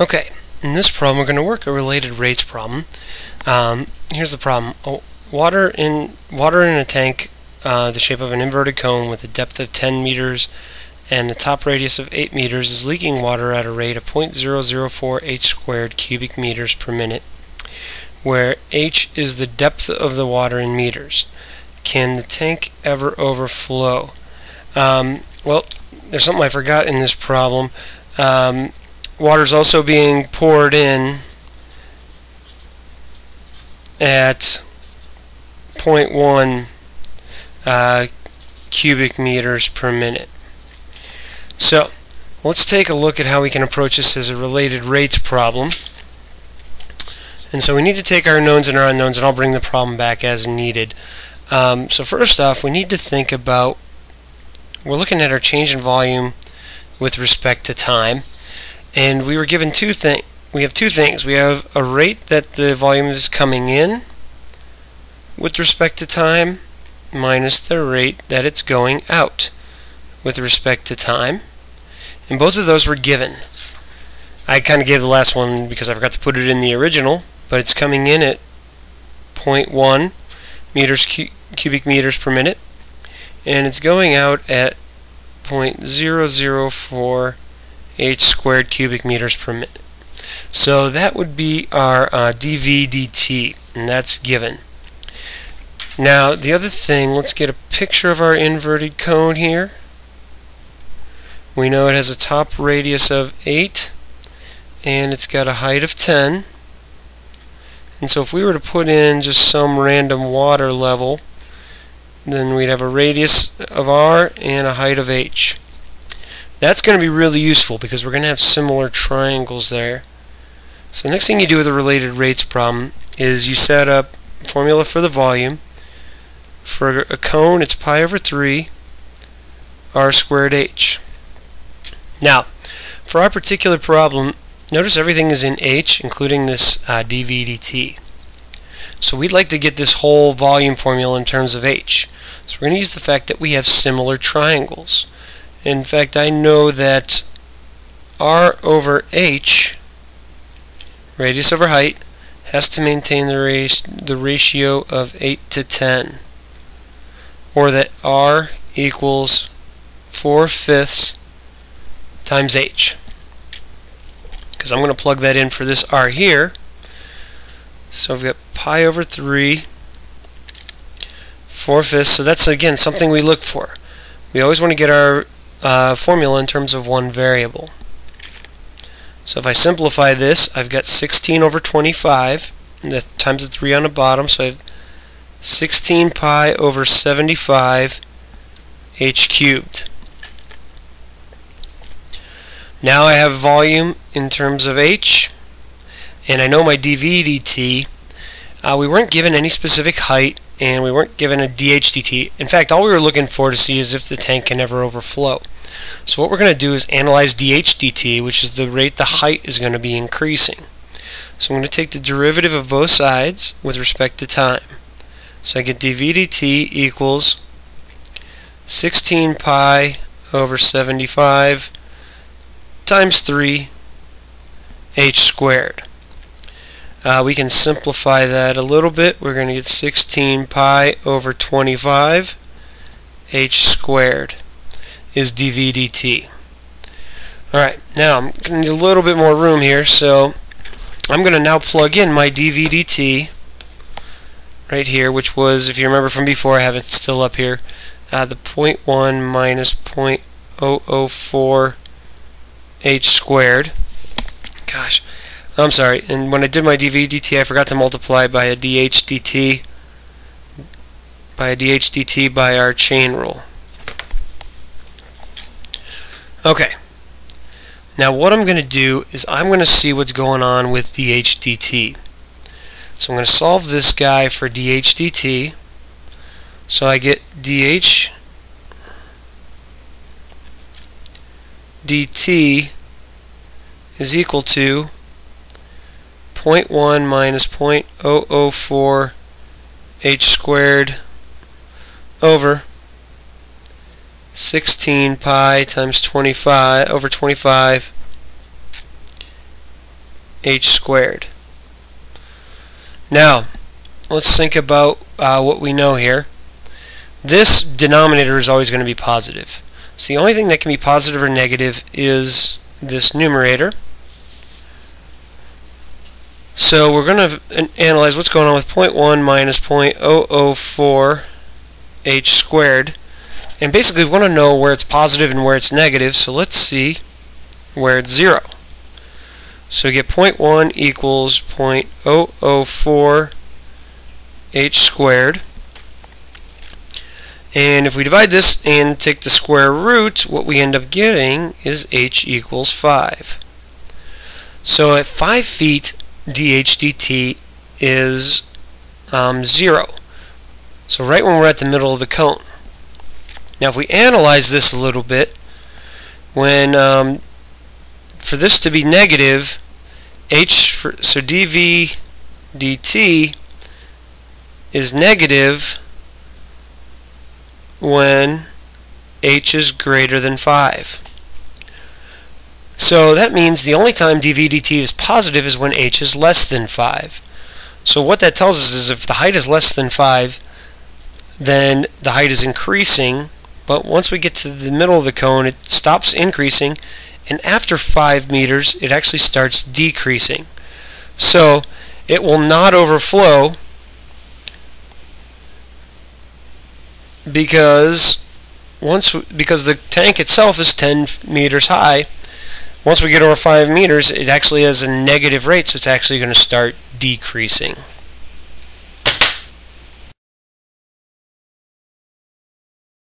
Okay, in this problem we're going to work a related rates problem. Um, here's the problem. Oh, water in water in a tank uh, the shape of an inverted cone with a depth of 10 meters and a top radius of 8 meters is leaking water at a rate of 0.004 h squared cubic meters per minute where h is the depth of the water in meters. Can the tank ever overflow? Um, well, there's something I forgot in this problem. Um, Water is also being poured in at 0.1 uh, cubic meters per minute. So let's take a look at how we can approach this as a related rates problem. And so we need to take our knowns and our unknowns and I'll bring the problem back as needed. Um, so first off we need to think about we're looking at our change in volume with respect to time and we were given two things. We have two things. We have a rate that the volume is coming in with respect to time minus the rate that it's going out with respect to time. And both of those were given. I kind of gave the last one because I forgot to put it in the original, but it's coming in at 0.1 meters cu cubic meters per minute, and it's going out at 0.004 h squared cubic meters per minute. So that would be our uh, dV dt, and that's given. Now the other thing, let's get a picture of our inverted cone here. We know it has a top radius of 8 and it's got a height of 10. And so if we were to put in just some random water level, then we'd have a radius of r and a height of h. That's going to be really useful because we're going to have similar triangles there. So next thing you do with a related rates problem is you set up formula for the volume. For a cone, it's pi over 3 r squared h. Now, for our particular problem, notice everything is in h, including this uh, dv dt. So we'd like to get this whole volume formula in terms of h. So we're going to use the fact that we have similar triangles. In fact, I know that r over h, radius over height, has to maintain the, the ratio of 8 to 10. Or that r equals 4 fifths times h. Because I'm going to plug that in for this r here. So I've got pi over 3, 4 fifths. So that's, again, something we look for. We always want to get our uh, formula in terms of one variable. So if I simplify this, I've got 16 over 25 the times the 3 on the bottom, so I have 16 pi over 75 h cubed. Now I have volume in terms of h, and I know my dV dt. Uh, we weren't given any specific height, and we weren't given a DHDT. In fact, all we were looking for to see is if the tank can ever overflow. So what we're going to do is analyze DHDT, which is the rate the height is going to be increasing. So I'm going to take the derivative of both sides with respect to time. So I get dVdt equals 16 pi over 75 times 3 h squared. Uh, we can simplify that a little bit. We're going to get 16 pi over 25 h squared is dv dt. Alright, now I'm going to need a little bit more room here, so I'm going to now plug in my dv dt right here, which was, if you remember from before, I have it still up here, uh, the 0.1 minus 0.004 h squared. Gosh, I'm sorry, and when I did my dv dt, I forgot to multiply by a dh dt by a dh dt by our chain rule. Okay. Now what I'm going to do is I'm going to see what's going on with dh dt. So I'm going to solve this guy for dh dt. So I get dh dt is equal to 0.1 minus 0.004 h squared over 16 pi times 25 over 25 h squared. Now, let's think about uh, what we know here. This denominator is always going to be positive. So the only thing that can be positive or negative is this numerator. So we're going to analyze what's going on with 0.1 minus 0.004 h squared. And basically we want to know where it's positive and where it's negative, so let's see where it's 0. So we get 0.1 equals 0.004 h squared. And if we divide this and take the square root, what we end up getting is h equals 5. So at 5 feet, dh dt is um, 0. So right when we're at the middle of the cone. Now if we analyze this a little bit, when um, for this to be negative, h for, so dv dt is negative when h is greater than 5. So that means the only time dv dt is positive is when h is less than 5. So what that tells us is if the height is less than 5, then the height is increasing, but once we get to the middle of the cone, it stops increasing, and after 5 meters, it actually starts decreasing. So it will not overflow because once because the tank itself is 10 meters high once we get over 5 meters it actually has a negative rate so it's actually going to start decreasing